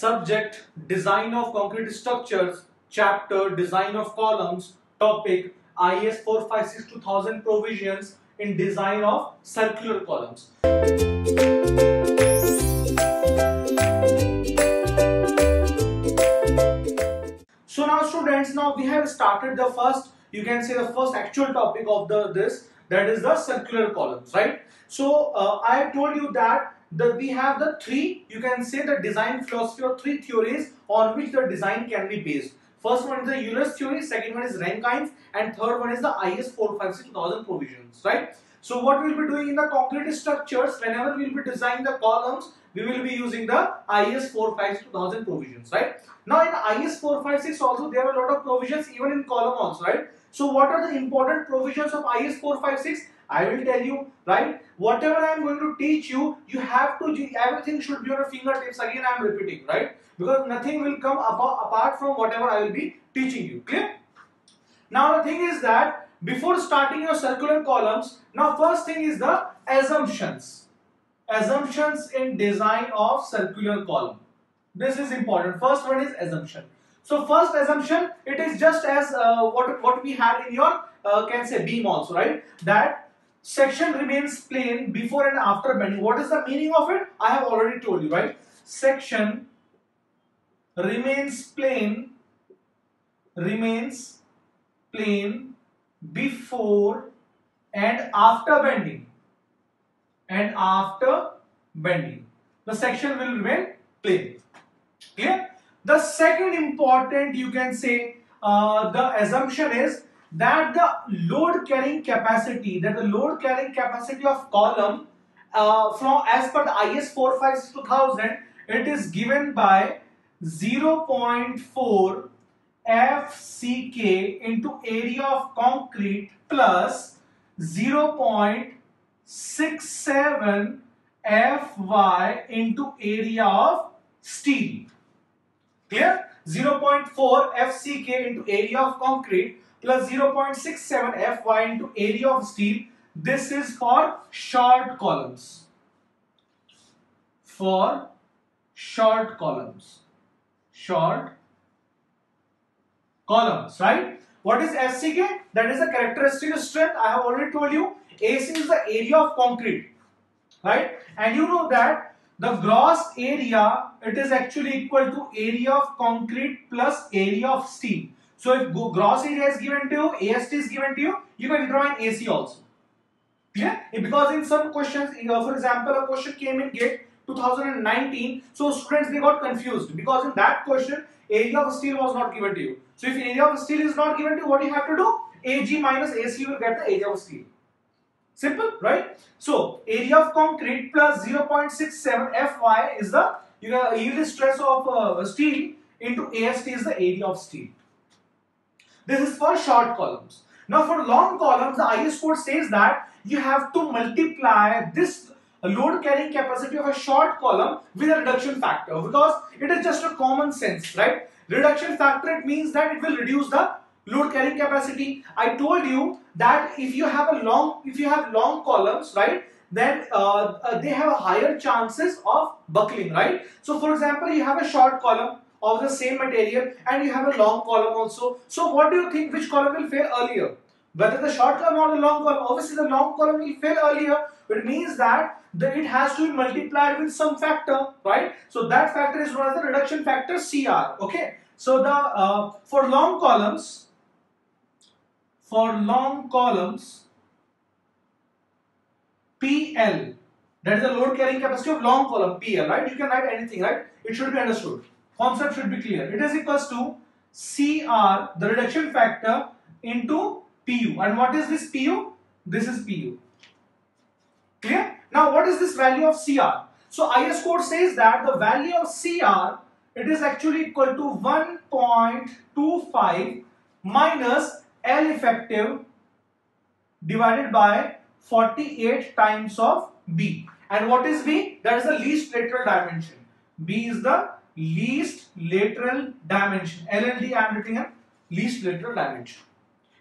subject design of concrete structures chapter design of columns topic IS 456 2000 provisions in design of circular columns. So now students now we have started the first you can say the first actual topic of the this that is the circular columns right? So uh, i have told you that the, we have the three, you can say the design philosophy or three theories on which the design can be based. First one is the Euler's theory, second one is Rankine's, and third one is the IS 456 provisions, right? So what we will be doing in the concrete structures, whenever we will be designing the columns, we will be using the IS 456 provisions, right? Now in IS 456 also there are a lot of provisions even in column also, right? So what are the important provisions of IS 456? I will tell you, right? Whatever I am going to teach you, you have to, everything should be on your fingertips. Again, I am repeating, right? Because nothing will come apart from whatever I will be teaching you. Clear? Now, the thing is that before starting your circular columns, now first thing is the assumptions. Assumptions in design of circular column. This is important. First one is assumption. So first assumption, it is just as uh, what, what we had in your, uh, can say beam also, right? That section remains plane before and after bending. What is the meaning of it? I have already told you, right? Section remains plane, remains plane before and after bending. And after bending. The section will remain plane. Clear? The second important, you can say, uh, the assumption is that the load carrying capacity, that the load carrying capacity of column uh, from as per the IS 456 it is given by 0.4 FCK into area of concrete plus 0.67 Fy into area of steel. Clear? 0.4 FCK into area of concrete plus 0.67 Fy into area of steel. This is for short columns. For short columns. Short columns, right? What is FCK? That is the characteristic strength. I have already told you. AC is the area of concrete, right? And you know that the gross area, it is actually equal to area of concrete plus area of steel. So if gross area is given to you, AST is given to you, you can determine AC also. Yeah? Because in some questions, for example, a question came in GATE 2019, so students they got confused because in that question, area of steel was not given to you. So if area of steel is not given to you, what you have to do? AG minus AC will get the area of steel. Simple, right? So area of concrete plus 0.67 Fy is the yield stress of uh, steel into AST is the area of steel. This is for short columns. Now for long columns, the IS code says that you have to multiply this load carrying capacity of a short column with a reduction factor because it is just a common sense, right? Reduction factor, it means that it will reduce the load carrying capacity. I told you that if you have a long, if you have long columns, right? then uh, uh, they have a higher chances of buckling, right? So for example, you have a short column, of the same material and you have a long column also. So what do you think which column will fail earlier? Whether the short column or the long column, obviously the long column will fail earlier. It means that it has to be multiplied with some factor, right? So that factor is known as the reduction factor CR, okay? So the uh, for long columns, for long columns, PL, that is the load carrying capacity of long column, PL, right? You can write anything, right? It should be understood concept should be clear. It is equals to CR, the reduction factor, into PU. And what is this PU? This is PU. Clear? Now, what is this value of CR? So, IS code says that the value of CR, it is actually equal to 1.25 minus L effective divided by 48 times of B. And what is B? That is the least lateral dimension. B is the least lateral dimension. LLD I am writing a least lateral dimension.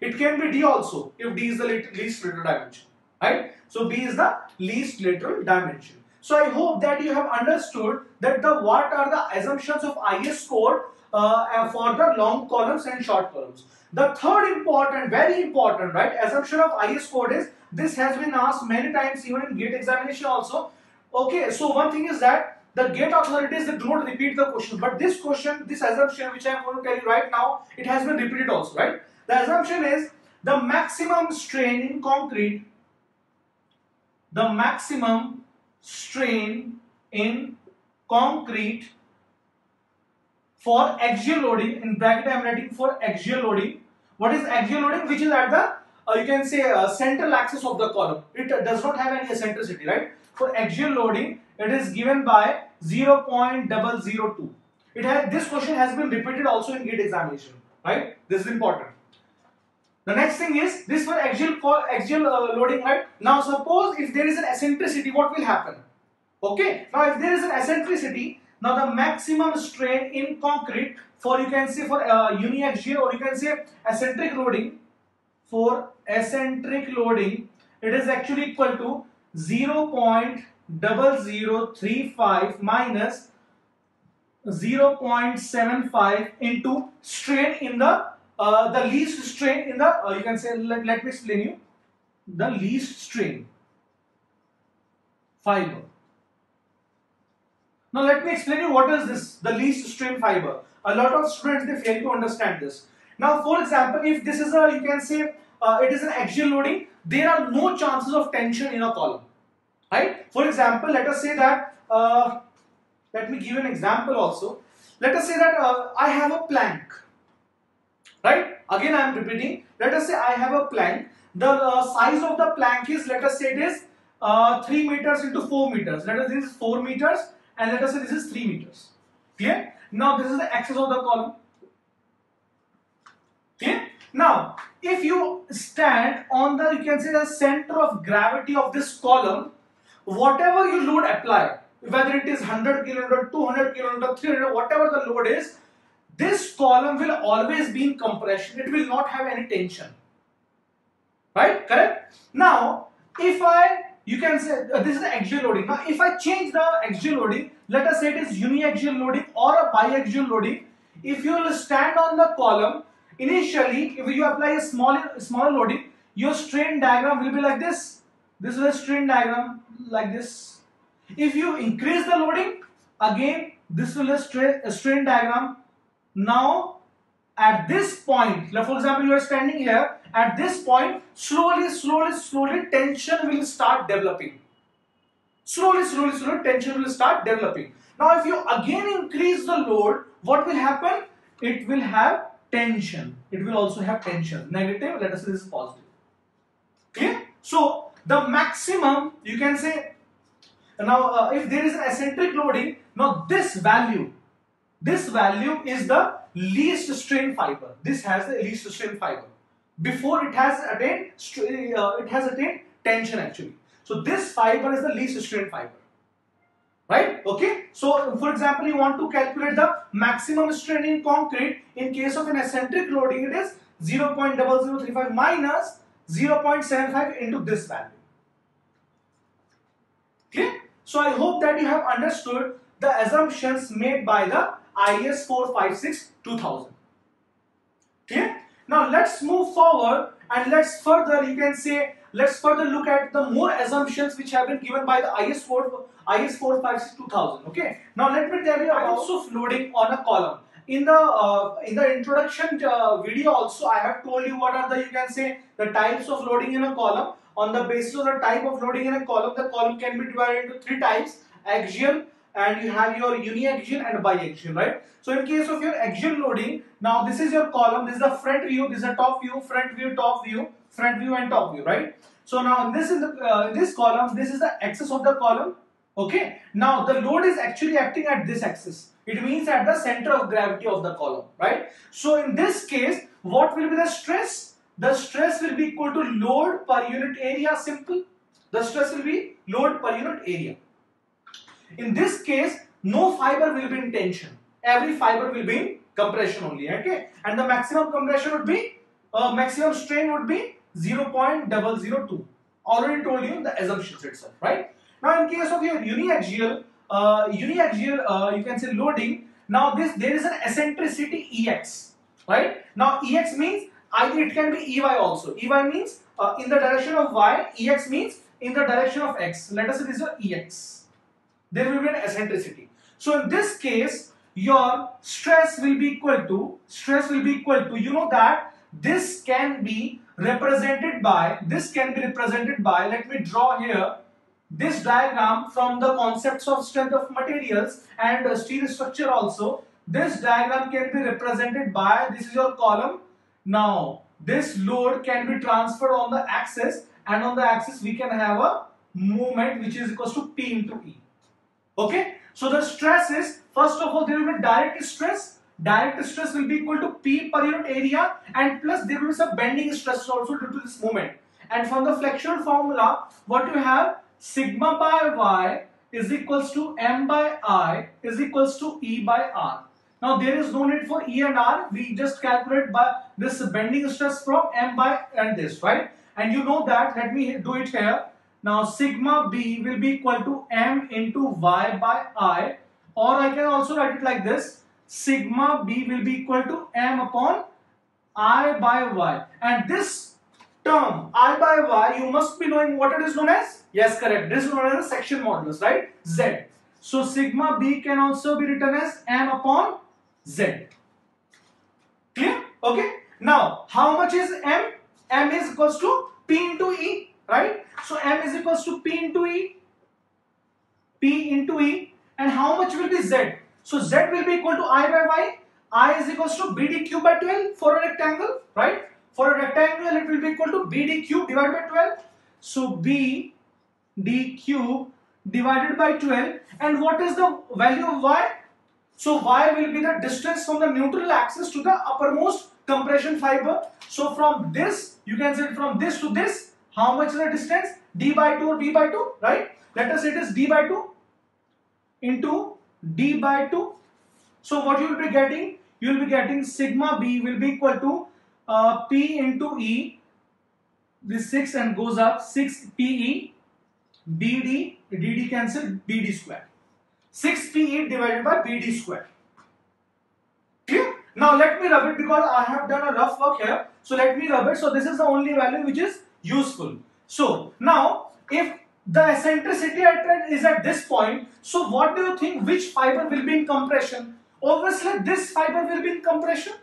It can be D also if D is the least lateral dimension. Right? So B is the least lateral dimension. So I hope that you have understood that the what are the assumptions of IS code uh, for the long columns and short columns. The third important, very important, right, assumption of IS code is this has been asked many times even in gate examination also. Okay, so one thing is that the gate authorities they do not repeat the question, but this question, this assumption which I am going to tell you right now, it has been repeated also, right? The assumption is the maximum strain in concrete, the maximum strain in concrete for axial loading in bracket I am writing for axial loading. What is axial loading? Which is at the uh, you can say uh, central axis of the column. It does not have any eccentricity, right? For axial loading, it is given by 0.002. It has this question has been repeated also in gate examination, right? This is important. The next thing is this for axial axial uh, loading, right? Now suppose if there is an eccentricity, what will happen? Okay. Now if there is an eccentricity, now the maximum strain in concrete for you can say for uh, uniaxial or you can say eccentric loading for eccentric loading it is actually equal to 0.0035 minus 0.75 into strain in the uh, the least strain in the uh, you can say let, let me explain you the least strain fiber now let me explain you what is this, the least strain fiber. A lot of students they fail to understand this. Now for example, if this is a, you can say uh, it is an axial loading, there are no chances of tension in a column. Right? For example, let us say that, uh, let me give an example also. Let us say that uh, I have a plank. Right? Again I am repeating. Let us say I have a plank. The uh, size of the plank is, let us say it is uh, 3 meters into 4 meters. Let us say this is 4 meters and let us say this is 3 meters. Clear? Now this is the axis of the column. Clear? Now, if you stand on the, you can say the center of gravity of this column, whatever you load apply, whether it is 100 kN, 200 kN, 300, whatever the load is, this column will always be in compression. It will not have any tension. Right? Correct? Now, if I you can say uh, this is the axial loading. Now, if I change the axial loading, let us say it is uniaxial loading or a biaxial loading. If you will stand on the column, initially, if you apply a small, small loading, your strain diagram will be like this. This is a strain diagram like this. If you increase the loading, again, this will a strain, a strain diagram. Now, at this point, like for example, you are standing here, at this point, slowly, slowly, slowly, tension will start developing. Slowly, slowly, slowly, tension will start developing. Now, if you again increase the load, what will happen? It will have tension. It will also have tension. Negative, let us say this is positive. Clear? So, the maximum, you can say, now uh, if there is eccentric loading, now this value, this value is the least strain fiber. This has the least strain fiber. Before it has attained, uh, it has attained tension actually. So this fiber is the least strain fiber. Right? Okay. So for example, you want to calculate the maximum strain in concrete. In case of an eccentric loading, it is 0.0035 minus 0.75 into this value. Okay. So I hope that you have understood the assumptions made by the IS 456 2000. Okay. Now let's move forward and let's further, you can say, let's further look at the more assumptions which have been given by the IS 4 IS 456 2000. Okay. Now let me tell you about also loading on a column. In the uh, in the introduction uh, video also I have told you what are the you can say the types of loading in a column. On the basis of the type of loading in a column, the column can be divided into three types: axial, and you have your uniaxial and biaxial, right? So in case of your axial loading, now this is your column, this is the front view, this is the top view, front view, top view, front view and top view, right? So now this is the uh, this column, this is the axis of the column, okay? Now the load is actually acting at this axis. It means at the center of gravity of the column, right? So in this case, what will be the stress? The stress will be equal to load per unit area, simple. The stress will be load per unit area. In this case, no fiber will be in tension. Every fiber will be in compression only. Okay, and the maximum compression would be uh, maximum strain would be 0.002. Already told you the assumptions itself, right? Now in case of your uniaxial, uh, uniaxial, uh, you can say loading. Now this there is an eccentricity ex, right? Now ex means either it can be ey also. ey means uh, in the direction of y. ex means in the direction of x. Let us say this is ex. There will be an eccentricity. So in this case, your stress will be equal to stress will be equal to you know that this can be represented by this can be represented by let me draw here this diagram from the concepts of strength of materials and uh, steel structure also this diagram can be represented by this is your column. Now this load can be transferred on the axis and on the axis we can have a movement which is equals to p into e. Okay? So the stress is first of all there will be direct stress. Direct stress will be equal to p per unit area and plus there will be some bending stress also due to this movement. And from the flexural formula what you have sigma by y is equals to m by i is equals to e by r. Now there is no need for e and r. We just calculate by this bending stress from m by and this, right? And you know that, let me do it here. Now sigma b will be equal to m into y by i or I can also write it like this. Sigma b will be equal to m upon i by y. And this term i by y, you must be knowing what it is known as Yes, correct. This is known as a section modulus, right? Z. So sigma b can also be written as m upon z. Clear? Okay. Now, how much is m? m is equals to p into e, right? So m is equals to p into e. p into e. And how much will be z? So z will be equal to i by y. i is equals to bd cube by 12 for a rectangle, right? For a rectangle, it will be equal to bd cube divided by 12. So b d cube divided by 12 and what is the value of y? So y will be the distance from the neutral axis to the uppermost compression fiber. So from this you can say from this to this how much is the distance? d by 2 or b by 2 right? Let us say it is d by 2 into d by 2. So what you will be getting? You will be getting sigma b will be equal to uh, p into e this 6 and goes up 6 pe BD, DD cancel, BD square. 6PE divided by BD square. Clear? Now let me rub it because I have done a rough work here. So let me rub it. So this is the only value which is useful. So now if the eccentricity at is at this point, so what do you think which fiber will be in compression? Obviously this fiber will be in compression.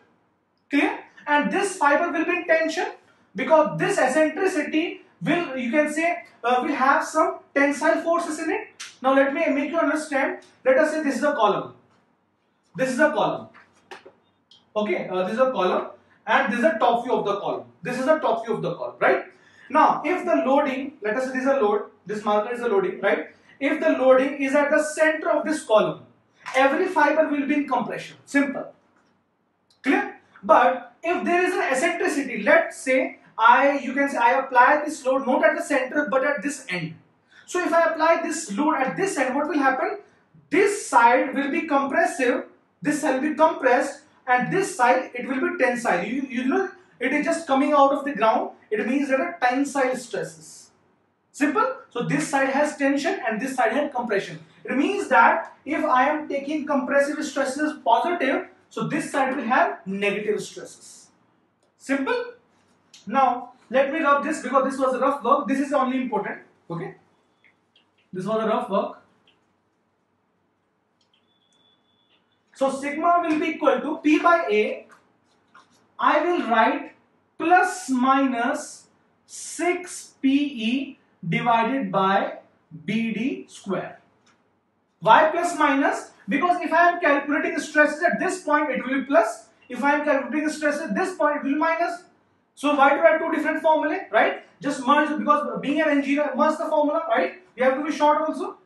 Clear? And this fiber will be in tension because this eccentricity will you can say uh, will have some tensile forces in it. Now let me make you understand. Let us say this is a column. This is a column. Okay, uh, this is a column and this is a top view of the column. This is the top view of the column, right? Now, if the loading, let us say this is a load, this marker is a loading, right? If the loading is at the center of this column, every fiber will be in compression. Simple. Clear? But if there is an eccentricity, let's say I, you can say I apply this load not at the center but at this end. So if I apply this load at this end, what will happen? This side will be compressive, this side will be compressed and this side it will be tensile. You, you know it is just coming out of the ground. It means there are tensile stresses. Simple. So this side has tension and this side has compression. It means that if I am taking compressive stresses positive, so this side will have negative stresses. Simple. Now, let me rub this because this was a rough work. This is only important. Okay. This was a rough work. So, sigma will be equal to P by A. I will write plus minus 6 PE divided by BD square. Why plus minus? Because if I am calculating the stresses at this point, it will be plus. If I am calculating stresses at this point, it will be minus. So why do I have two different formulae, right? Just merge because being an engineer, merge the formula, right? We have to be short also.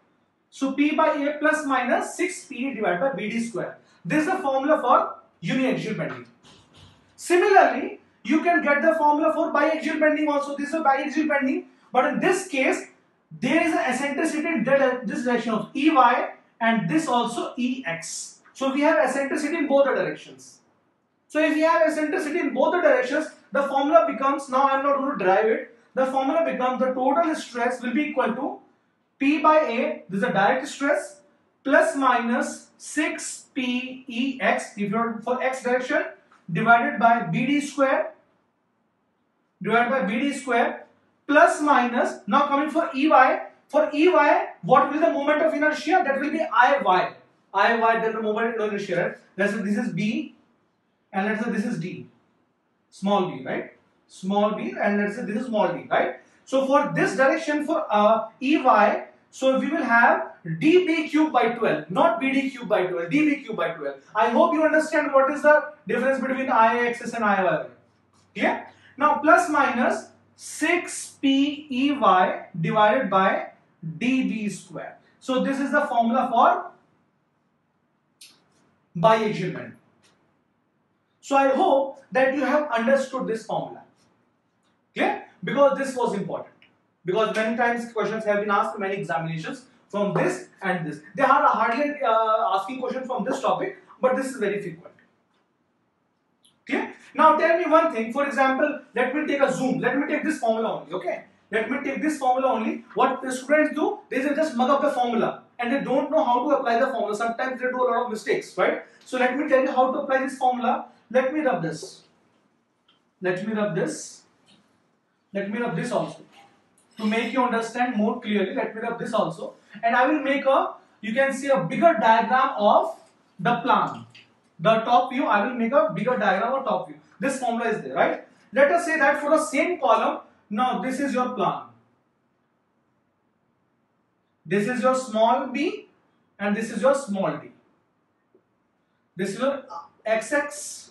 So P by A plus minus 6P divided by BD square. This is the formula for uniaxial bending. Similarly, you can get the formula for biaxial bending also. This is a biaxial bending, but in this case, there is an eccentricity in this direction of EY and this also EX. So we have eccentricity in both the directions. So if we have eccentricity in both the directions, the formula becomes, now I am not going to derive it, the formula becomes the total stress will be equal to P by A, this is a direct stress, plus minus 6 PEX, if you're for X direction, divided by BD square, divided by BD square, plus minus, now coming for EY, for EY, what will be the moment of inertia? That will be IY. IY, then the moment of inertia, right? Let's say this is B, and let's say this is D. Small b, right? Small b, and let's say this is small d, right? So for this direction, for uh, EY, so we will have dB cube by 12, not BD cube by 12, dB cube by 12. I hope you understand what is the difference between IXS and IY. Yeah? Now plus minus 6PEY divided by dB square. So this is the formula for biaxial bend. So I hope that you have understood this formula. Okay? Because this was important. Because many times questions have been asked in many examinations from this and this. They are hardly uh, asking questions from this topic, but this is very frequent. Okay? Now tell me one thing. For example, let me take a zoom. Let me take this formula only. Okay? Let me take this formula only. What the students do, they just mug up the formula and they don't know how to apply the formula. Sometimes they do a lot of mistakes, right? So let me tell you how to apply this formula. Let me rub this. Let me rub this. Let me rub this also. To make you understand more clearly, let me rub this also. And I will make a, you can see a bigger diagram of the plan. The top view, I will make a bigger diagram of top view. This formula is there, right? Let us say that for the same column, now this is your plan. This is your small b and this is your small d. This is your xx,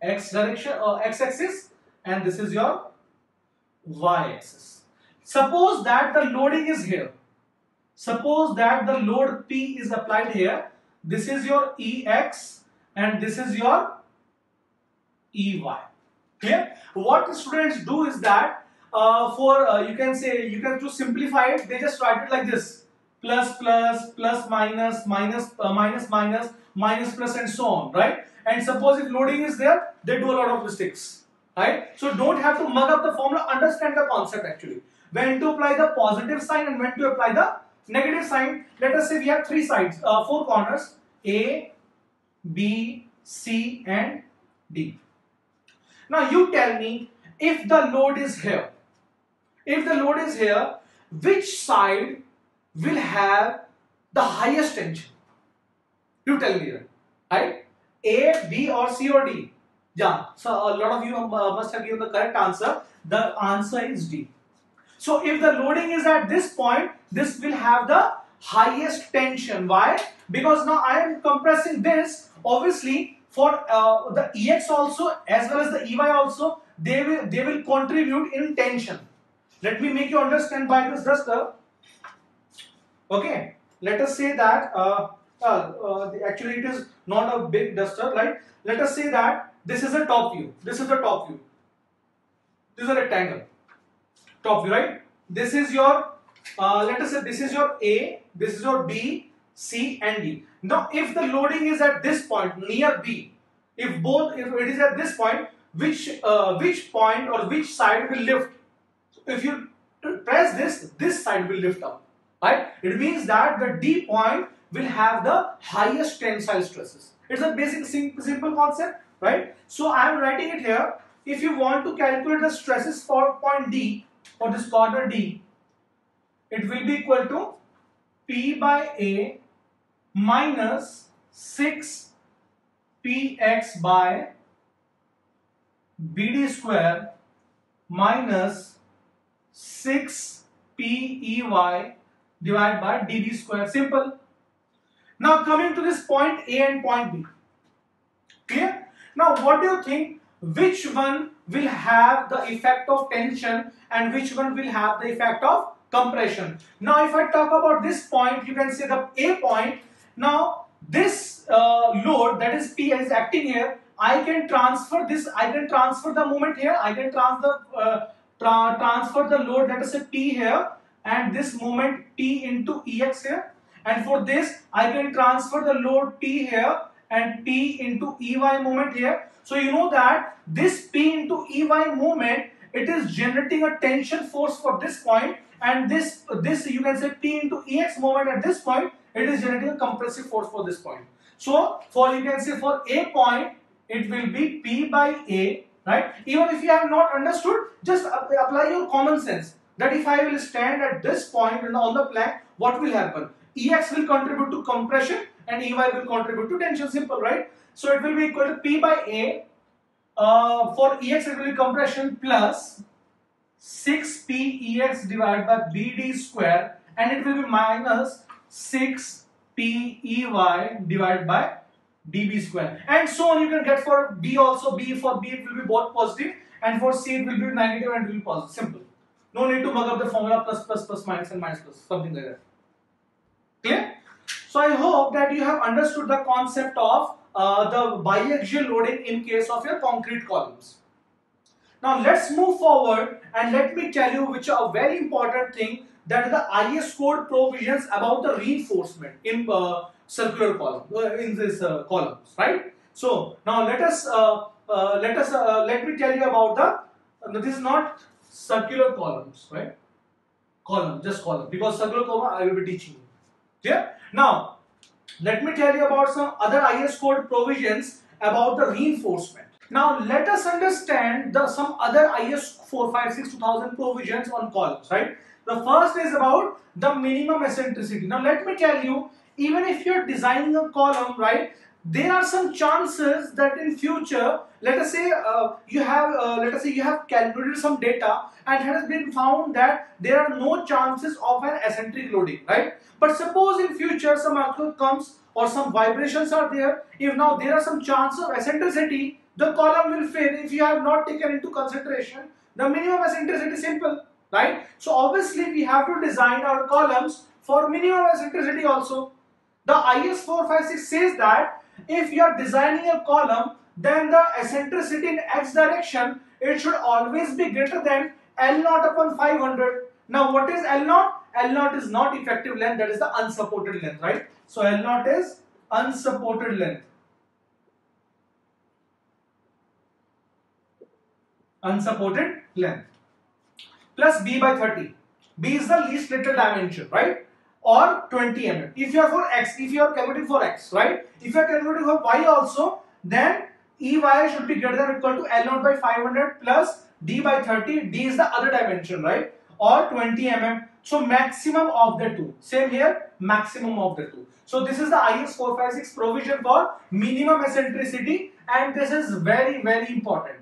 x direction or uh, x axis and this is your y axis. Suppose that the loading is here. Suppose that the load P is applied here. This is your EX and this is your EY. Clear? What students do is that uh, for uh, you can say you can to simplify it they just write it like this. Plus plus plus minus minus uh, minus minus minus plus and so on right? And suppose if loading is there they do a lot of mistakes right? So don't have to mug up the formula understand the concept actually. When to apply the positive sign and when to apply the negative sign let us say we have three sides uh, four corners a b c and d now you tell me if the load is here if the load is here which side will have the highest tension you tell me right a, B or C or D? Yeah, so a lot of you uh, must have given the correct answer. The answer is D. So if the loading is at this point, this will have the highest tension. Why? Because now I am compressing this. Obviously, for uh, the EX also as well as the EY also, they will they will contribute in tension. Let me make you understand by this duster. Okay, let us say that. Uh, uh, uh, actually it is not a big duster, right? Let us say that this is a top view. This is the top view. This is a rectangle. Top view, right? This is your, uh, let us say this is your A, this is your B, C and D. Now if the loading is at this point near B, if both, if it is at this point, which, uh, which point or which side will lift? If you press this, this side will lift up, right? It means that the D point will have the highest tensile stresses. It's a basic simple concept, right? So I am writing it here. If you want to calculate the stresses for point D, for this corner D, it will be equal to P by A minus 6 Px by BD square minus 6 PEY divided by dB square. Simple. Now coming to this point A and point B. Clear? Now what do you think? Which one will have the effect of tension and which one will have the effect of compression? Now if I talk about this point, you can say the A point. Now this uh, load that is P is acting here. I can transfer this, I can transfer the moment here, I can transfer, uh, tra transfer the load let us say P here and this moment P into EX here and for this I can transfer the load P here and P into EY moment here. So you know that this P into EY moment it is generating a tension force for this point and this this you can say P into Ex moment at this point, it is generating a compressive force for this point. So for you can say for A point, it will be P by A, right? Even if you have not understood, just apply your common sense that if I will stand at this point and on the plank, what will happen? Ex will contribute to compression and Ey will contribute to tension, simple, right? So it will be equal to P by A. Uh, for Ex it will be compression plus 6Pex divided by BD square and it will be minus 6Pey divided by dB square. And so on you can get for B also B for B it will be both positive. And for C it will be negative and it will be positive. Simple. No need to mug up the formula plus plus plus minus and minus plus something like that. Clear? So I hope that you have understood the concept of uh, the biaxial loading in case of your concrete columns. Now let's move forward and let me tell you which are very important thing that the IS code provisions about the reinforcement in uh, circular column uh, in this uh, columns right? So now let us uh, uh, let us uh, let me tell you about the this is not circular columns right? Column just column because circular column I will be teaching you now let me tell you about some other IS code provisions about the reinforcement. Now let us understand the some other IS 456 2000 provisions on columns, right? The first is about the minimum eccentricity. Now let me tell you, even if you're designing a column, right, there are some chances that in future, let us say uh, you have, uh, let us say you have calculated some data and has been found that there are no chances of an eccentric loading, right? But suppose in future some earthquake comes or some vibrations are there, if now there are some chances of eccentricity, the column will fail if you have not taken into consideration the minimum eccentricity simple, right? So obviously we have to design our columns for minimum eccentricity also. The IS 456 says that if you are designing a column, then the eccentricity in x direction, it should always be greater than L naught upon 500. Now what is L naught? L naught is not effective length, that is the unsupported length, right? So L naught is unsupported length. unsupported length plus b by 30 b is the least lateral dimension right? Or 20 mm. If you are for x if you are calculating for x right? If you are calculating for y also then ey should be greater than equal to l naught by 500 plus d by 30 d is the other dimension right? Or 20 mm. So maximum of the two. Same here maximum of the two. So this is the IS 456 provision for minimum eccentricity and this is very very important.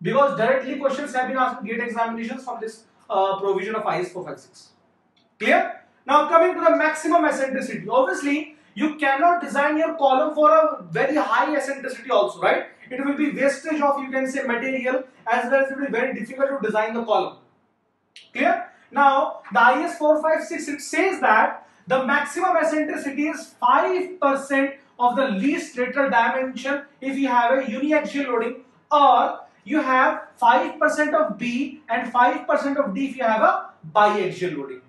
Because directly questions have been asked in gate examinations from this uh, provision of IS 456. Clear? Now coming to the maximum eccentricity. Obviously, you cannot design your column for a very high eccentricity also, right? It will be wastage of, you can say, material as well as it will be very difficult to design the column. Clear? Now, the IS 456, it says that the maximum eccentricity is 5% of the least lateral dimension if you have a uniaxial loading or you have 5% of B and 5% of D if you have a biaxial loading.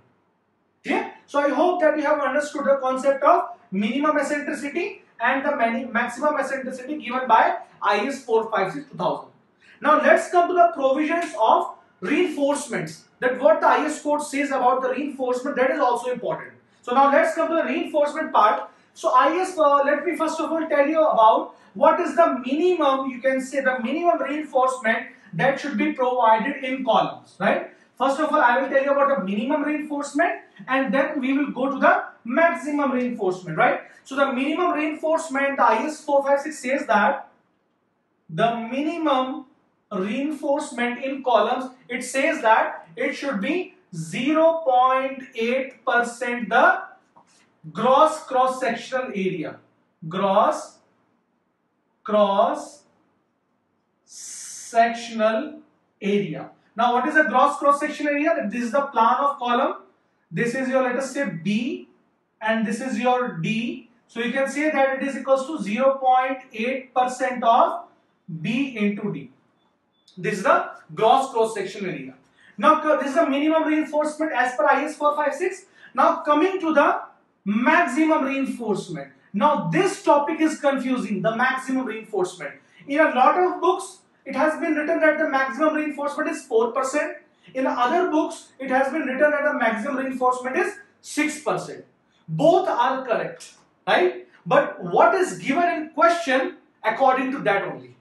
Okay? So I hope that you have understood the concept of minimum eccentricity and the maximum eccentricity given by IS 456 2000. Now let's come to the provisions of reinforcements. That what the IS code says about the reinforcement that is also important. So now let's come to the reinforcement part. So IS, uh, let me first of all tell you about what is the minimum, you can say the minimum reinforcement that should be provided in columns, right? First of all, I will tell you about the minimum reinforcement and then we will go to the maximum reinforcement, right? So the minimum reinforcement, IS 456 says that the minimum reinforcement in columns, it says that it should be 0.8% the gross cross sectional area. Gross cross sectional area. Now what is the gross cross sectional area? This is the plan of column. This is your let us say B and this is your D. So you can say that it is equals to 0.8% of B into D. This is the gross cross sectional area. Now this is the minimum reinforcement as per IS 456. Now coming to the maximum reinforcement. Now this topic is confusing, the maximum reinforcement. In a lot of books, it has been written that the maximum reinforcement is 4%. In other books, it has been written that the maximum reinforcement is 6%. Both are correct, right? But what is given in question according to that only.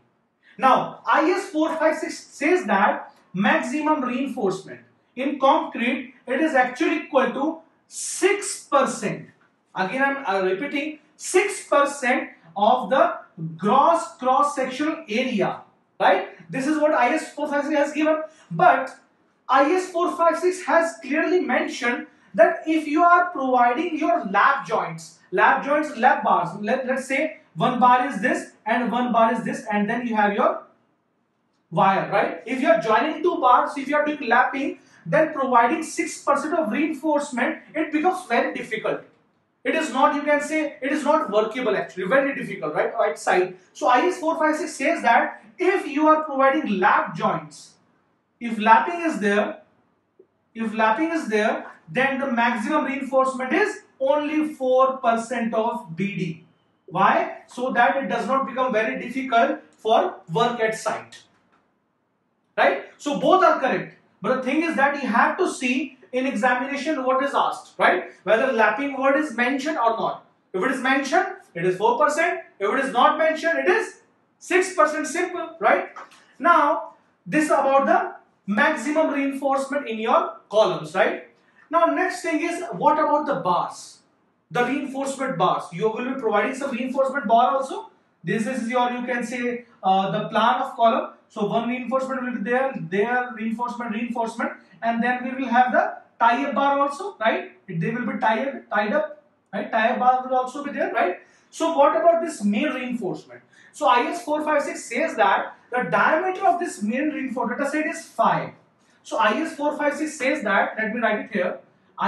Now, IS 456 says that maximum reinforcement in concrete, it is actually equal to 6%. Again, I'm uh, repeating 6% of the gross cross-sectional area, right? This is what IS 456 has given. But IS 456 has clearly mentioned that if you are providing your lap joints, lap joints, lap bars, let, let's say one bar is this and one bar is this and then you have your wire, right? If you are joining two bars, if you are doing lapping, then providing 6% of reinforcement, it becomes very difficult. It is not, you can say, it is not workable actually, very difficult, right? Right side. So IS 456 says that if you are providing lap joints, if lapping is there, if lapping is there, then the maximum reinforcement is only 4% of BD. Why? So that it does not become very difficult for work at site. Right? So both are correct. But the thing is that you have to see in examination what is asked, right? Whether lapping word is mentioned or not. If it is mentioned, it is 4%. If it is not mentioned, it is 6% simple, right? Now, this is about the maximum reinforcement in your columns, right? Now, next thing is what about the bars? The reinforcement bars. You will be providing some reinforcement bar also. This is your, you can say, uh, the plan of column. So one reinforcement will be there, there reinforcement, reinforcement, and then we will have the tie-up bar also, right? They will be tied, tied up, right? Tie-up bar will also be there, right? So what about this main reinforcement? So IS 456 says that the diameter of this main reinforcement, let us say it is 5. So IS 456 says that, let me write it here.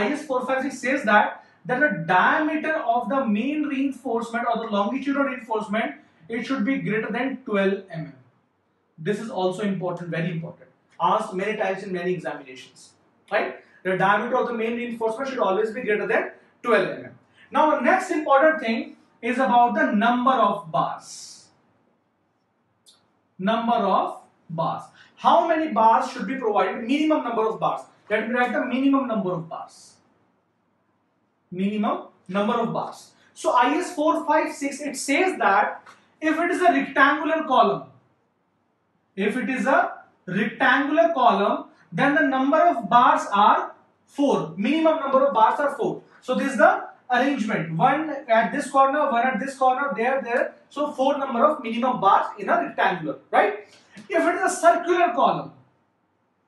IS 456 says that, that the diameter of the main reinforcement or the longitudinal reinforcement, it should be greater than 12 mm. This is also important, very important. Asked many times in many examinations. Right? The diameter of the main reinforcement should always be greater than 12 mm. Now the next important thing is about the number of bars. Number of bars. How many bars should be provided? Minimum number of bars. Let me write the minimum number of bars. Minimum number of bars. So IS 456 it says that if it is a rectangular column if it is a rectangular column, then the number of bars are 4. Minimum number of bars are 4. So this is the arrangement. One at this corner, one at this corner, there, there. So 4 number of minimum bars in a rectangular, right? If it is a circular column,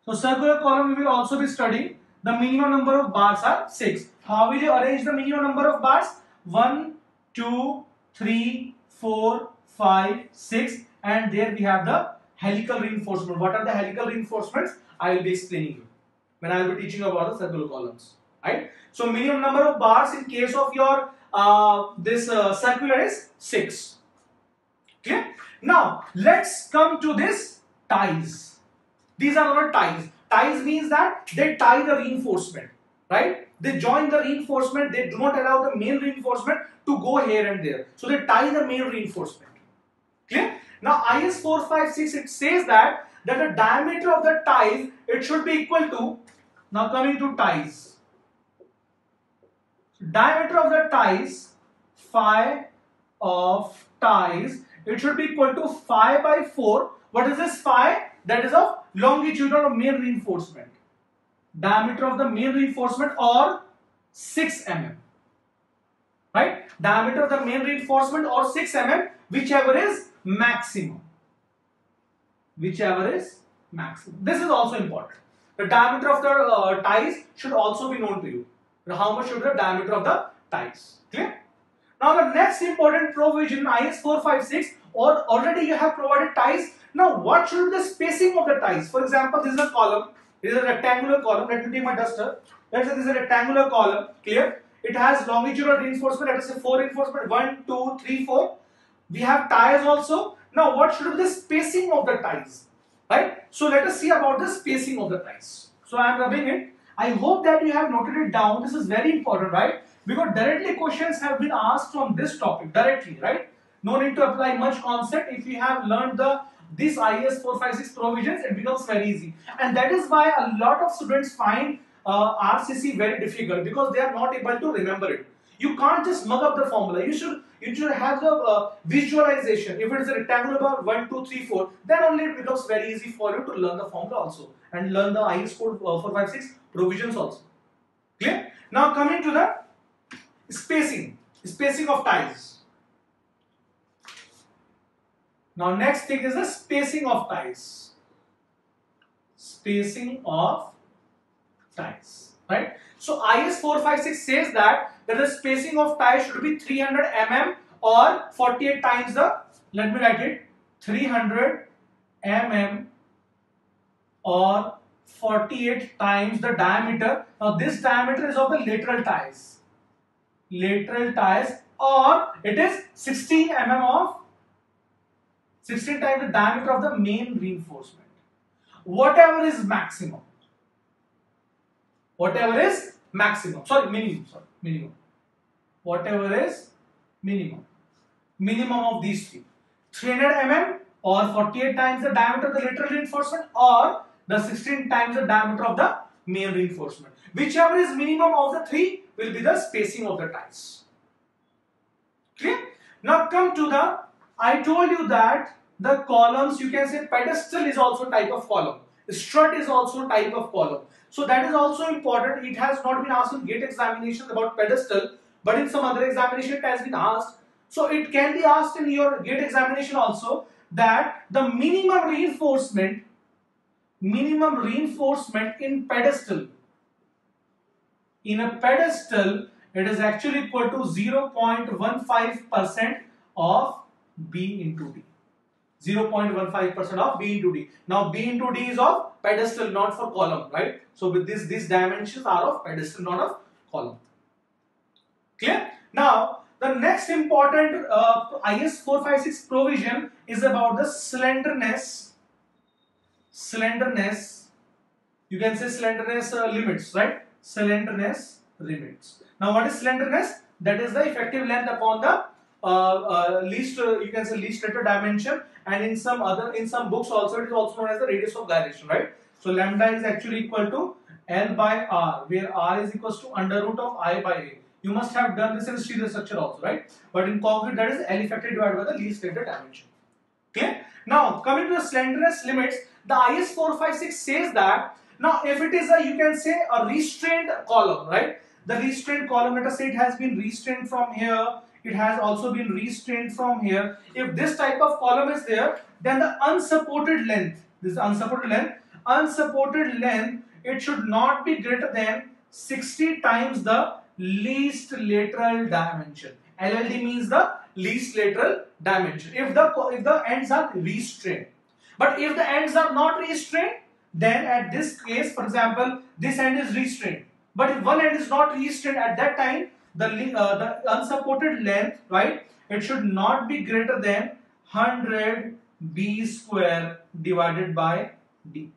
so circular column we will also be studying. The minimum number of bars are 6. How will you arrange the minimum number of bars? 1, 2, 3, 4, 5, 6 and there we have the helical reinforcement. What are the helical reinforcements? I will be explaining you when I will be teaching about the circular columns. Right? So minimum number of bars in case of your uh, this uh, circular is 6. Clear? Now let's come to this ties. These are our ties. Ties means that they tie the reinforcement. Right? They join the reinforcement. They do not allow the main reinforcement to go here and there. So they tie the main reinforcement. Clear? Now IS 456 it says that that the diameter of the ties it should be equal to now coming to ties. Diameter of the ties phi of ties it should be equal to phi by 4 what is this phi? That is of longitudinal main reinforcement. Diameter of the main reinforcement or 6 mm. Right? Diameter of the main reinforcement or 6 mm whichever is maximum. Whichever is maximum. This is also important. The diameter of the uh, ties should also be known to you. How much should be the diameter of the ties? Clear? Now the next important provision IS 456 or already you have provided ties. Now what should be the spacing of the ties? For example, this is a column. This is a rectangular column. Let me take my duster. Let's say this is a rectangular column. Clear? It has longitudinal reinforcement. Let us say 4 reinforcement. 1, 2, 3, 4. We have ties also. Now what should be the spacing of the ties? Right? So let us see about the spacing of the ties. So I am rubbing it. I hope that you have noted it down. This is very important, right? Because directly questions have been asked from this topic directly, right? No need to apply much concept if you have learned the this IS 456 provisions, it becomes very easy. And that is why a lot of students find uh, RCC very difficult because they are not able to remember it. You can't just mug up the formula. You should you should have the uh, visualization. If it is a rectangular bar 1, 2, 3, 4, then only it becomes very easy for you to learn the formula also and learn the IS code uh, 456 provisions also. Clear? Now coming to the spacing, spacing of ties. Now next thing is the spacing of ties. Spacing of ties, right? So IS 456 says that that the spacing of ties should be 300 mm or 48 times the, let me write it, 300 mm or 48 times the diameter. Now this diameter is of the lateral ties. Lateral ties or it is 16 mm of 16 times the diameter of the main reinforcement. Whatever is maximum. Whatever is maximum. Sorry, minimum. Sorry, minimum. Whatever is minimum. Minimum of these three. 300 mm or 48 times the diameter of the lateral reinforcement or the 16 times the diameter of the main reinforcement. Whichever is minimum of the three will be the spacing of the ties. Clear? Now come to the, I told you that the columns, you can say pedestal is also type of column. Strut is also type of column. So that is also important. It has not been asked in gate examination about pedestal, but in some other examination it has been asked. So it can be asked in your gate examination also that the minimum reinforcement minimum reinforcement in pedestal. In a pedestal, it is actually equal to 0.15% of B into D. 0.15% of B into D. Now B into D is of pedestal, not for column, right? So with this, these dimensions are of pedestal, not of column. Clear? Now the next important uh, IS 456 provision is about the slenderness slenderness you can say slenderness uh, limits right slenderness limits now what is slenderness that is the effective length upon the least uh, you can say least lateral dimension and in some other in some books also it is also known as the radius of gyration right? So lambda is actually equal to l by r where r is equals to under root of i by a. You must have done this in stereo structure also right? But in concrete that is l effective divided by the least lateral dimension. Okay now coming to the slenderness limits the IS 456 says that now if it is a you can say a restrained column, right? The restrained column, let us say it has been restrained from here, it has also been restrained from here. If this type of column is there, then the unsupported length, this unsupported length, unsupported length, it should not be greater than 60 times the least lateral dimension. LLD means the least lateral dimension. If the if the ends are restrained. But if the ends are not restrained, then at this case, for example, this end is restrained. But if one end is not restrained at that time, the, uh, the unsupported length, right, it should not be greater than 100 b square divided by d.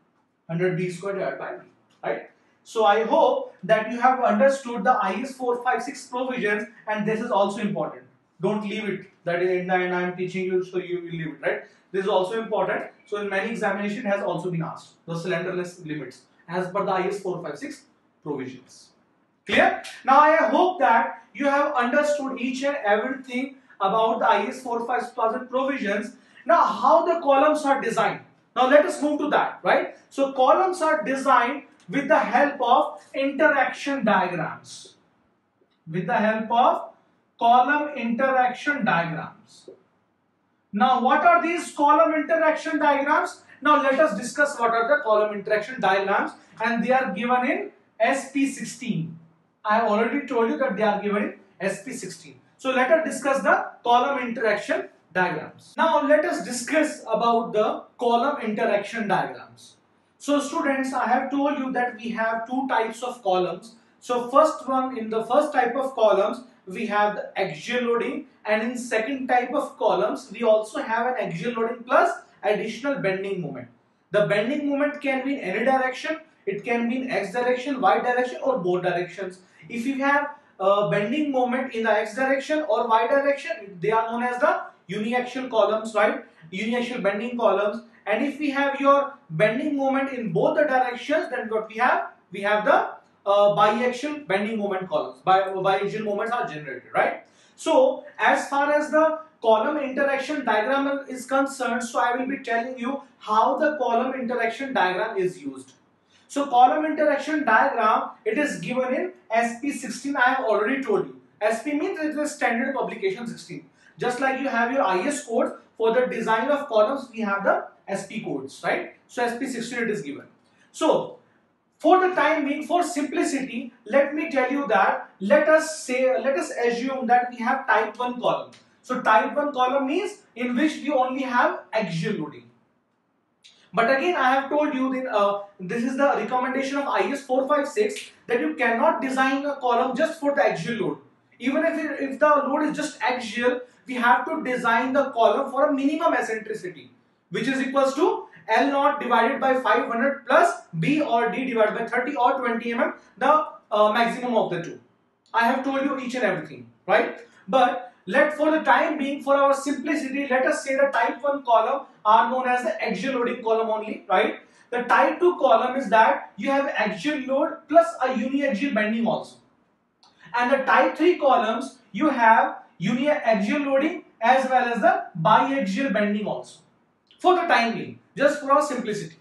100 b square divided by d, right? So I hope that you have understood the IS 456 provisions and this is also important. Don't leave it that in the end I am teaching you so you will leave it, right? This is also important. So in many examination has also been asked the slenderness limits as per the IS 456 provisions. Clear? Now I hope that you have understood each and everything about the IS 456 provisions. Now how the columns are designed. Now let us move to that, right? So columns are designed with the help of interaction diagrams. With the help of column interaction diagrams. Now, what are these column interaction diagrams? Now, let us discuss what are the column interaction diagrams and they are given in SP16. I already told you that they are given in SP16. So, let us discuss the column interaction diagrams. Now, let us discuss about the column interaction diagrams. So, students, I have told you that we have two types of columns. So, first one, in the first type of columns, we have the axial loading and in second type of columns we also have an axial loading plus additional bending moment. The bending moment can be in any direction, it can be in x direction, y direction or both directions. If you have a bending moment in the x direction or y direction, they are known as the uniaxial columns, right? uniaxial bending columns. And if we have your bending moment in both the directions then what we have? We have the uh, biaxial bending moment columns. Bi biaxial moments are generated right? So as far as the column interaction diagram is concerned so i will be telling you how the column interaction diagram is used so column interaction diagram it is given in sp16 i have already told you sp means it is standard publication 16 just like you have your is codes, for the design of columns we have the sp codes right so sp16 it is given so for the time being, for simplicity, let me tell you that let us say, let us assume that we have type 1 column. So type 1 column means in which we only have axial loading. But again, I have told you that uh, this is the recommendation of IS 456 that you cannot design a column just for the axial load. Even if, it, if the load is just axial, we have to design the column for a minimum eccentricity, which is equals to L naught divided by 500 plus B or D divided by 30 or 20 mm, the uh, maximum of the two. I have told you each and everything, right? But let for the time being, for our simplicity, let us say the type 1 column are known as the axial loading column only, right? The type 2 column is that you have axial load plus a uniaxial bending also. And the type 3 columns, you have uniaxial loading as well as the biaxial bending also. For the time being just for our simplicity.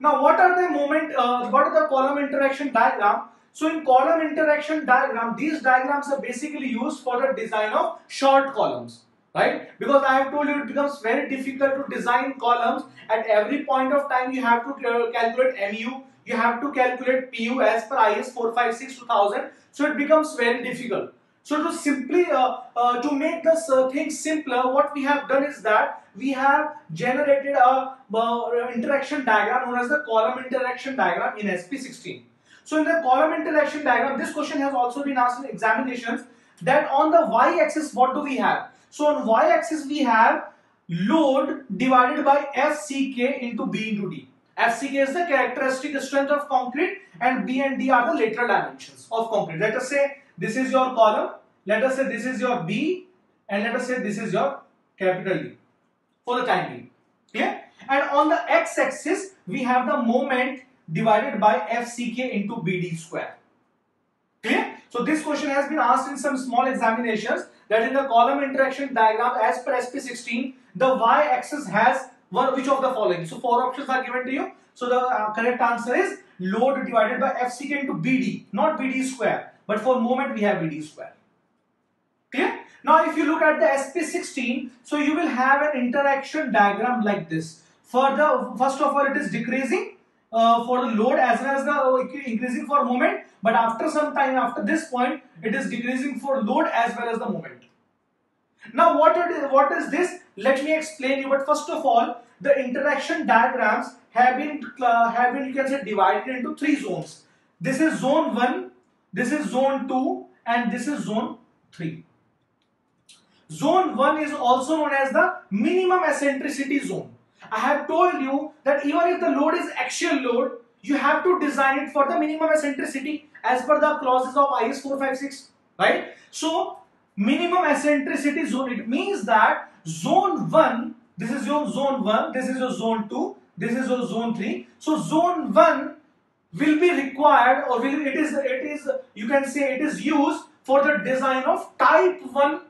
Now what are the moment, uh, what are the column interaction diagram? So in column interaction diagram, these diagrams are basically used for the design of short columns, right? Because I have told you it becomes very difficult to design columns. At every point of time, you have to uh, calculate MU, you have to calculate PU as per IS 456 2000. So it becomes very difficult. So to simply, uh, uh, to make this uh, thing simpler, what we have done is that we have generated a uh, interaction diagram known as the column interaction diagram in SP16. So in the column interaction diagram, this question has also been asked in examinations that on the y-axis, what do we have? So on y-axis, we have load divided by FCK into B into D. FCK is the characteristic strength of concrete and B and D are the lateral dimensions of concrete. Let us say this is your column. Let us say this is your B and let us say this is your capital D for the time being. Clear? And on the x-axis, we have the moment divided by FCK into BD square. Clear? So this question has been asked in some small examinations that in the column interaction diagram as per SP16, the y-axis has one which of the following. So four options are given to you. So the uh, correct answer is load divided by FCK into BD, not BD square. But for moment we have BD square. Clear? Now if you look at the SP16, so you will have an interaction diagram like this. Further, first of all it is decreasing uh, for the load as well as the uh, increasing for moment. But after some time, after this point, it is decreasing for load as well as the moment. Now what, is, what is this? Let me explain you. But first of all, the interaction diagrams have been, uh, have been you can say divided into three zones. This is zone 1, this is zone 2 and this is zone 3. Zone 1 is also known as the minimum eccentricity zone. I have told you that even if the load is axial load, you have to design it for the minimum eccentricity as per the clauses of IS 456, right? So, minimum eccentricity zone, it means that zone 1, this is your zone 1, this is your zone 2, this is your zone 3. So, zone 1 will be required or will it is it is you can say it is used for the design of type 1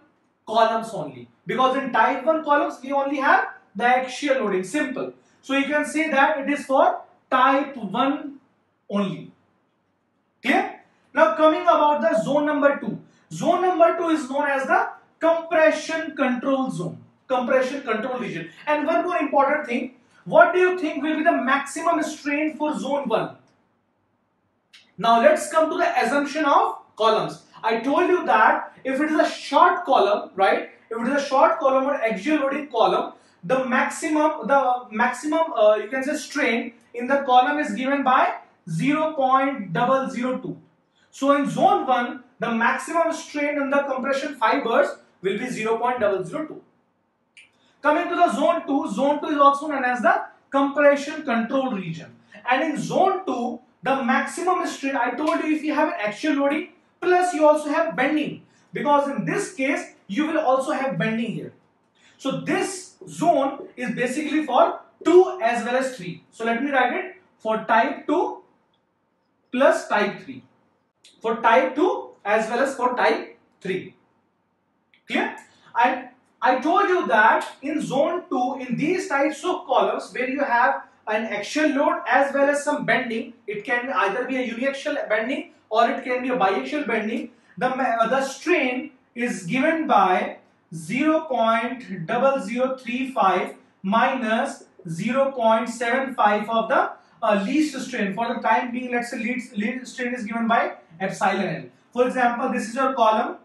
columns only because in type 1 columns we only have the axial loading simple. So you can say that it is for type 1 only. Clear? Now coming about the zone number 2 zone number 2 is known as the compression control zone. Compression control region. And one more important thing. What do you think will be the maximum strain for zone 1 now let's come to the assumption of columns. I told you that if it is a short column, right? If it is a short column or axial loading column, the maximum, the maximum, uh, you can say strain in the column is given by 0.002. So in zone 1, the maximum strain in the compression fibers will be 0.002. Coming to the zone 2, zone 2 is also known as the compression control region. And in zone 2, the maximum strain, I told you if you have an axial loading, plus you also have bending. Because in this case, you will also have bending here. So this zone is basically for 2 as well as 3. So let me write it for type 2 plus type 3. For type 2 as well as for type 3. Clear? And I told you that in zone 2, in these types of columns where you have an axial load as well as some bending, it can either be a uniaxial bending or it can be a biaxial bending. The, uh, the strain is given by 0.0035 minus 0.75 of the uh, least strain. For the time being, let's say least, least strain is given by epsilon L. For example, this is your column.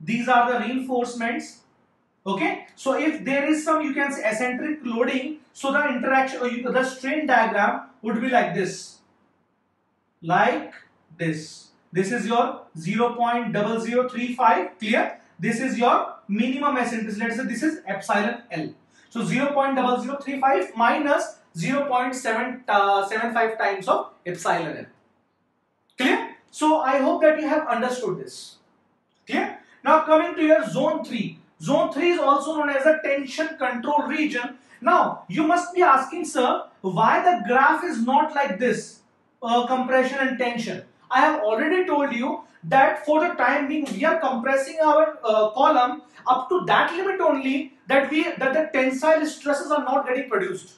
These are the reinforcements. Okay. So if there is some, you can say eccentric loading. So the interaction, uh, the strain diagram would be like this. Like this. This is your 0.0035. Clear? This is your minimum eccentricity. Let's say this is epsilon L. So 0.0035 minus 0.775 uh, times of epsilon L. Clear? So I hope that you have understood this. Clear? Now coming to your zone 3. Zone 3 is also known as a tension control region. Now you must be asking sir, why the graph is not like this? Uh, compression and tension. I have already told you that for the time being we are compressing our uh, column up to that limit only that we that the tensile stresses are not getting produced.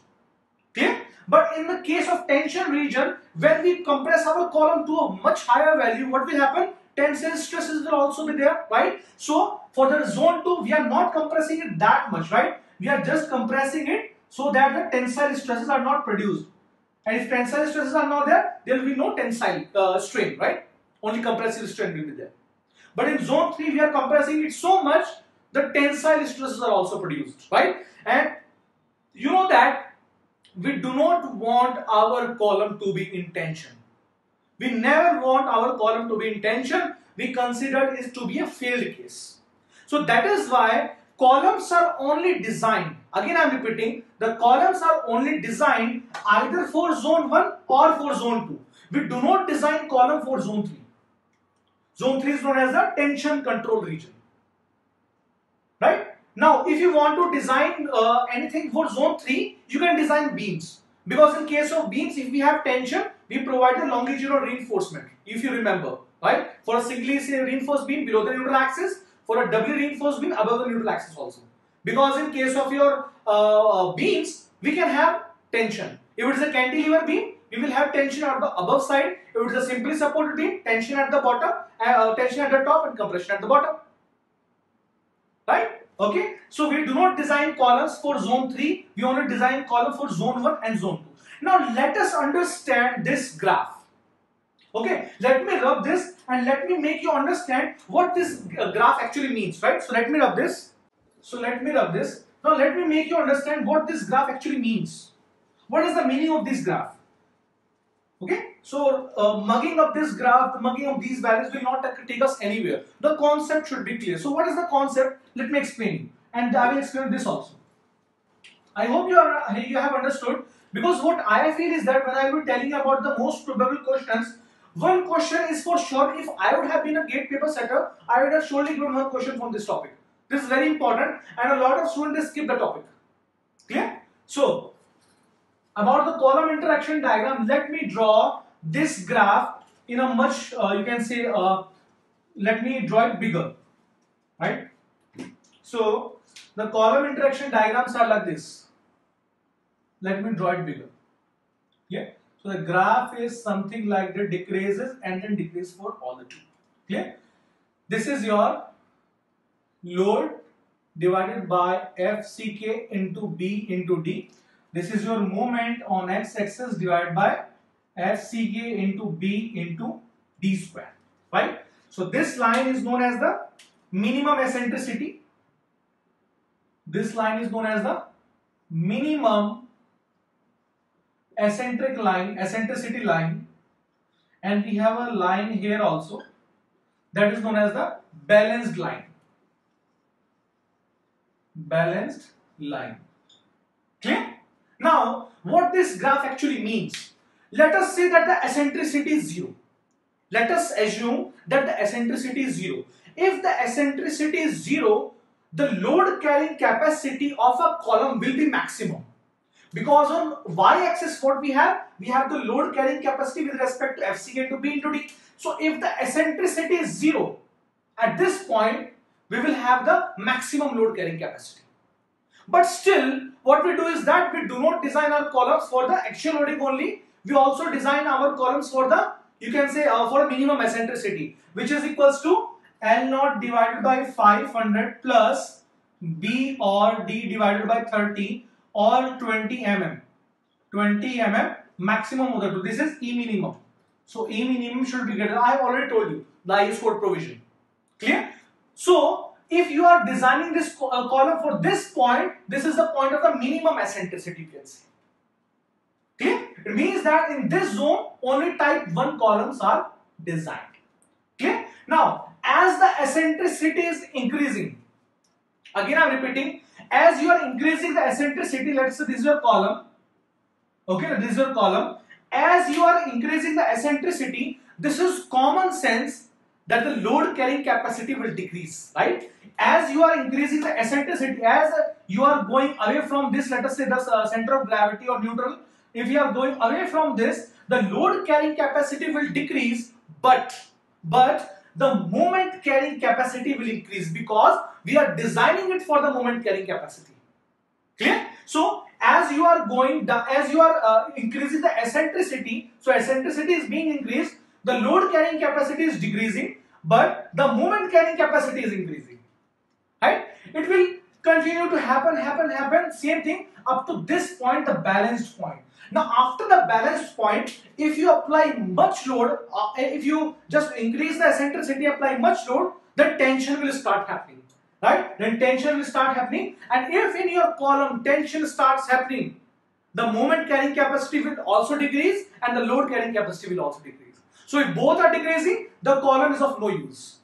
Okay? But in the case of tension region when we compress our column to a much higher value what will happen? Tensile stresses will also be there right? So for the zone 2 we are not compressing it that much right? We are just compressing it so that the tensile stresses are not produced. And if tensile stresses are not there there will be no tensile uh, strain right only compressive strain will be there. But in zone 3, we are compressing it so much, the tensile stresses are also produced, right? And you know that we do not want our column to be in tension. We never want our column to be in tension. We consider it to be a failed case. So that is why columns are only designed, again I am repeating, the columns are only designed either for zone 1 or for zone 2. We do not design column for zone 3. Zone 3 is known as the tension control region. Right? Now, if you want to design uh, anything for zone 3, you can design beams. Because in case of beams, if we have tension, we provide the longitudinal reinforcement, if you remember. Right? For a singly reinforced beam below the neutral axis, for a doubly reinforced beam above the neutral axis also. Because in case of your uh, uh beams, we can have tension. If it is a cantilever beam, we will have tension at the above side. If it is a simply supported beam, tension at the bottom, uh, tension at the top and compression at the bottom. Right? Okay. So we do not design columns for zone 3. We only design column for zone 1 and zone 2. Now let us understand this graph. Okay. Let me rub this and let me make you understand what this uh, graph actually means. Right. So let me rub this. So let me rub this. Now let me make you understand what this graph actually means. What is the meaning of this graph? Okay, so uh, mugging up this graph, mugging of these values will not take us anywhere. The concept should be clear. So what is the concept? Let me explain and I will explain this also. I hope you are you have understood because what I feel is that when I will be telling about the most probable questions, one question is for sure. If I would have been a gate paper setter, I would have surely given one question from this topic. This is very important, and a lot of students skip the topic. Clear? So about the column interaction diagram, let me draw this graph in a much, uh, you can say, uh, let me draw it bigger, right? So, the column interaction diagrams are like this. Let me draw it bigger. Yeah. So, the graph is something like that decreases and then decreases for all the two. Clear? This is your load divided by FCK into B into D this is your moment on x-axis divided by FCK into B into D square. Right? So this line is known as the minimum eccentricity. This line is known as the minimum eccentric line, eccentricity line. And we have a line here also that is known as the balanced line. Balanced line. Clear? Now, what this graph actually means, let us say that the eccentricity is 0. Let us assume that the eccentricity is 0. If the eccentricity is 0, the load carrying capacity of a column will be maximum. Because on y-axis what we have? We have the load carrying capacity with respect to Fc into B into D. So if the eccentricity is 0, at this point we will have the maximum load carrying capacity. But still what we do is that we do not design our columns for the axial loading only. We also design our columns for the you can say uh, for minimum eccentricity which is equals to L naught divided by 500 plus B or D divided by 30 or 20 mm. 20 mm maximum of the two. This is E minimum. So E minimum should be greater. I have already told you the IS code provision. Clear? So if you are designing this uh, column for this point, this is the point of the minimum eccentricity you can see. Clear? It means that in this zone only type 1 columns are designed. Clear? Now as the eccentricity is increasing, again I am repeating, as you are increasing the eccentricity, let's say this is your column, okay, this is your column, as you are increasing the eccentricity, this is common sense that the load carrying capacity will decrease, right? As you are increasing the eccentricity, as you are going away from this, let us say the uh, center of gravity or neutral, if you are going away from this, the load carrying capacity will decrease, but, but the moment carrying capacity will increase because we are designing it for the moment carrying capacity. Clear? So as you are going as you are uh, increasing the eccentricity, so eccentricity is being increased, the load carrying capacity is decreasing, but the moment carrying capacity is increasing. Right? It will continue to happen, happen, happen, same thing up to this point, the balanced point. Now after the balanced point, if you apply much load, uh, if you just increase the eccentricity, apply much load, the tension will start happening. Right? Then tension will start happening and if in your column tension starts happening, the moment carrying capacity will also decrease and the load carrying capacity will also decrease. So if both are decreasing, the column is of no use.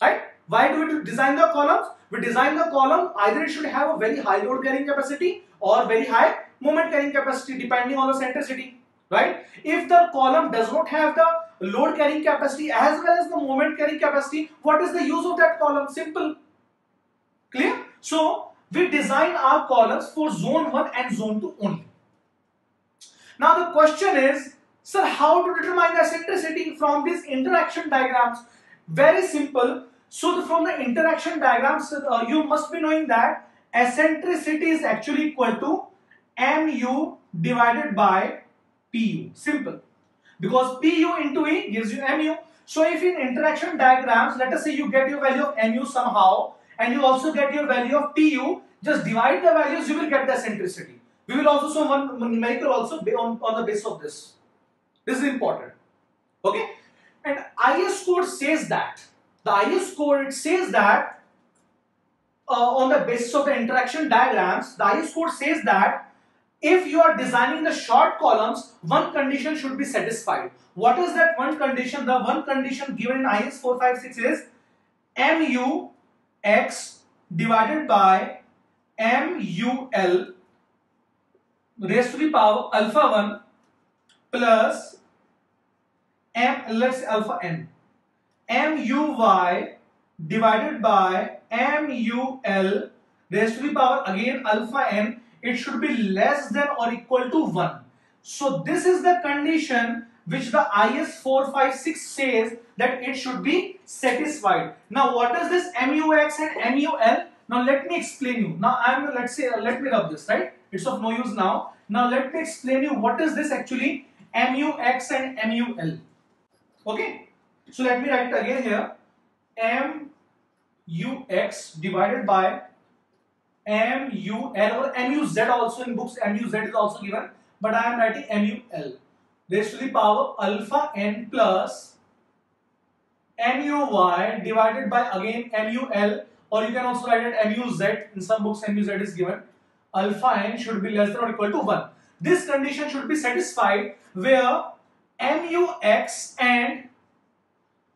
Right? Why do we design the columns? We design the column, either it should have a very high load carrying capacity or very high moment carrying capacity depending on the centricity, right? If the column does not have the load carrying capacity as well as the moment carrying capacity, what is the use of that column? Simple. Clear? So, we design our columns for zone 1 and zone 2 only. Now the question is, sir, how to determine the eccentricity from these interaction diagrams? Very simple. So the, from the interaction diagrams, uh, you must be knowing that eccentricity is actually equal to mu divided by pu. Simple. Because pu into e gives you mu. So if in interaction diagrams, let us say you get your value of mu somehow and you also get your value of pu, just divide the values, you will get the eccentricity. We will also show one numerical also on, on the basis of this. This is important. Okay. And IS code says that. The IS code it says that uh, on the basis of the interaction diagrams, the IS code says that if you are designing the short columns, one condition should be satisfied. What is that one condition? The one condition given in IS 456 is mu x divided by mul raised to the power alpha 1 plus m let's alpha n muy divided by mul raised to the power again alpha n it should be less than or equal to 1. So this is the condition which the IS 456 says that it should be satisfied. Now what is this MUX and MUL? Now let me explain you. Now I am let's say uh, let me rub this right. It's of no use now. Now let me explain you what is this actually MUX and MUL. Okay. So let me write it again here. MUX divided by MUL or MUZ also in books MUZ is also given but I am writing MUL raised to the power alpha n plus MUY divided by again MUL or you can also write it MUZ in some books MUZ is given alpha n should be less than or equal to 1 this condition should be satisfied where MUX and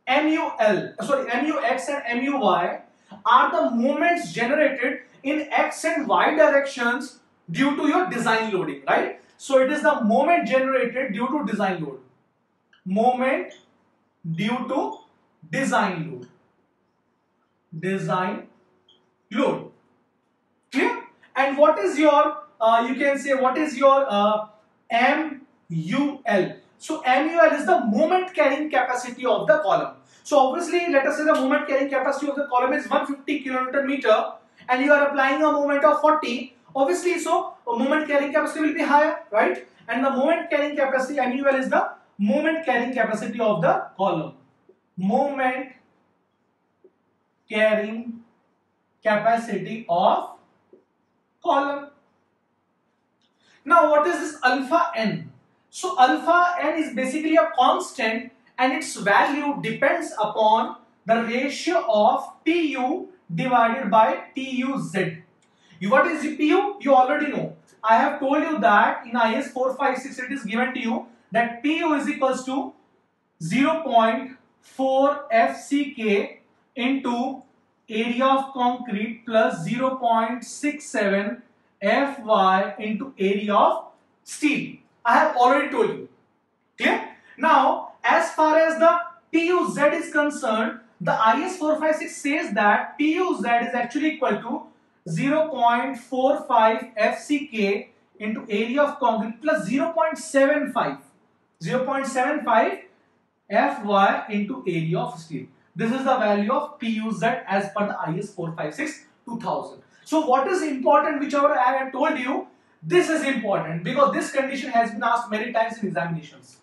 MUL sorry MUX and MUY are the moments generated in x and y directions due to your design loading, right? So it is the moment generated due to design load. Moment due to design load. Design load. Clear? And what is your, uh, you can say, what is your uh, MUL? So MUL is the moment carrying capacity of the column. So obviously, let us say the moment carrying capacity of the column is 150 kilonewton meter and you are applying a moment of 40. Obviously, so a moment carrying capacity will be higher, right? And the moment carrying capacity MUL is the moment carrying capacity of the column. Moment carrying capacity of column. Now what is this alpha n? So alpha n is basically a constant and its value depends upon the ratio of PU divided by PUZ. What is PU? You already know. I have told you that in IS 456 it is given to you that PU is equals to 0.4 FCK into area of concrete plus 0.67 Fy into area of steel. I have already told you. Clear? Now, as far as the PUZ is concerned, the IS 456 says that PUZ is actually equal to 0.45 FCK into area of concrete plus 0.75 0.75 Fy into area of steel. This is the value of PUZ as per the IS 456 2000. So what is important whichever I have told you this is important because this condition has been asked many times in examinations.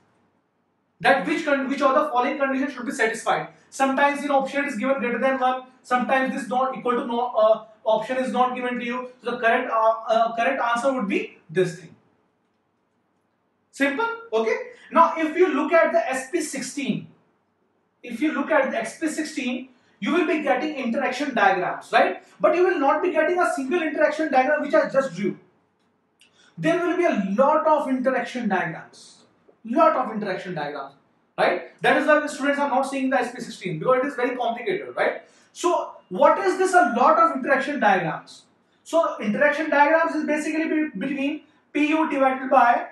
That which which of the following conditions should be satisfied. Sometimes in option is given greater than 1, sometimes this not equal to no uh, option is not given to you. So the correct uh, uh, correct answer would be this thing. Simple, okay? Now if you look at the SP16, if you look at the SP16, you will be getting interaction diagrams, right? But you will not be getting a single interaction diagram which I just drew. There will be a lot of interaction diagrams, lot of interaction diagrams, right? That is why the students are not seeing the SP16 because it is very complicated, right? So what is this a lot of interaction diagrams? So interaction diagrams is basically between PU divided by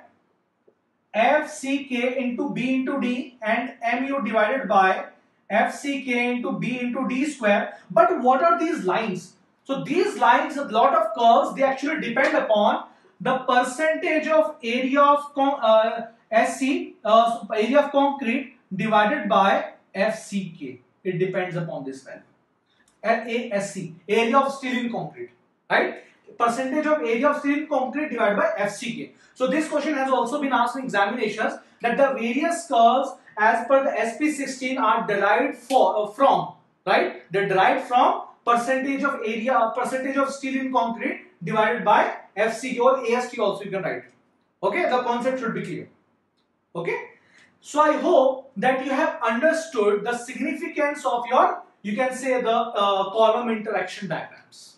FCK into B into D and MU divided by FCK into B into D square. But what are these lines? So these lines, a lot of curves, they actually depend upon the percentage of area of uh, SC, uh, area of concrete divided by FCK. It depends upon this value. LASC, area of steel in concrete, right? Percentage of area of steel in concrete divided by FCK. So this question has also been asked in examinations that the various curves as per the SP16 are derived for, uh, from, right? They're derived from percentage of area, or percentage of steel in concrete divided by FCK or AST also you can write. Okay, the concept should be clear. Okay, so I hope that you have understood the significance of your, you can say the uh, column interaction diagrams.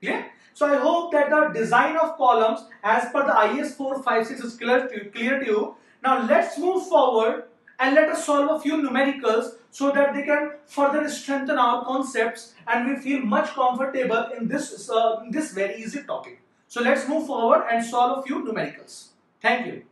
Clear? So I hope that the design of columns as per the IS 456 is clear to, clear to you. Now let's move forward and let us solve a few numericals so that they can further strengthen our concepts and we feel much comfortable in this, uh, in this very easy topic. So let's move forward and solve a few numericals. Thank you.